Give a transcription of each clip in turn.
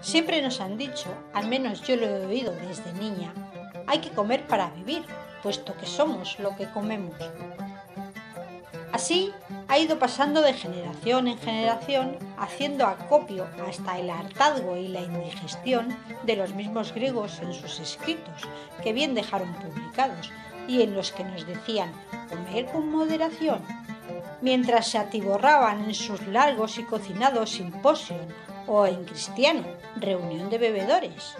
Siempre nos han dicho, al menos yo lo he oído desde niña, hay que comer para vivir, puesto que somos lo que comemos. Así ha ido pasando de generación en generación, haciendo acopio hasta el hartazgo y la indigestión de los mismos griegos en sus escritos, que bien dejaron publicados, y en los que nos decían comer con moderación, mientras se atiborraban en sus largos y cocinados simposios o en cristiano, reunión de bebedores,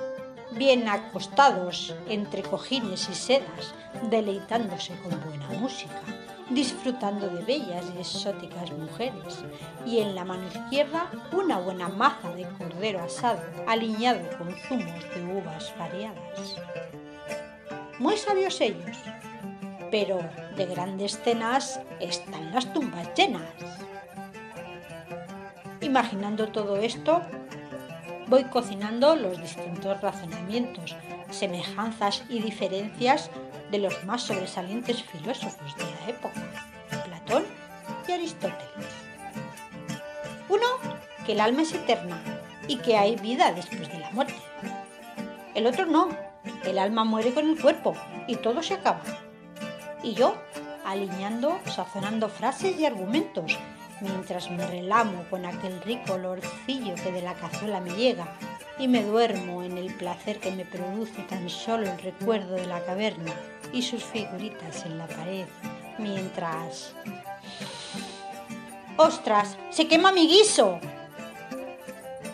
bien acostados entre cojines y sedas, deleitándose con buena música, disfrutando de bellas y exóticas mujeres, y en la mano izquierda una buena maza de cordero asado, aliñado con zumos de uvas variadas. Muy sabios ellos, pero de grandes cenas están las tumbas llenas. Imaginando todo esto, voy cocinando los distintos razonamientos, semejanzas y diferencias de los más sobresalientes filósofos de la época, Platón y Aristóteles. Uno, que el alma es eterna y que hay vida después de la muerte. El otro no, el alma muere con el cuerpo y todo se acaba. Y yo, alineando, sazonando frases y argumentos mientras me relamo con aquel rico olorcillo que de la cazuela me llega y me duermo en el placer que me produce tan solo el recuerdo de la caverna y sus figuritas en la pared, mientras... ¡Ostras! ¡Se quema mi guiso!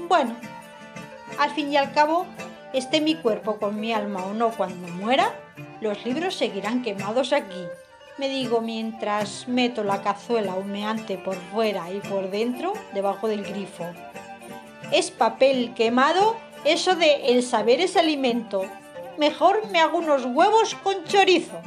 Bueno, al fin y al cabo, esté mi cuerpo con mi alma o no cuando muera, los libros seguirán quemados aquí me digo mientras meto la cazuela humeante por fuera y por dentro debajo del grifo. Es papel quemado eso de el saber es alimento. Mejor me hago unos huevos con chorizo.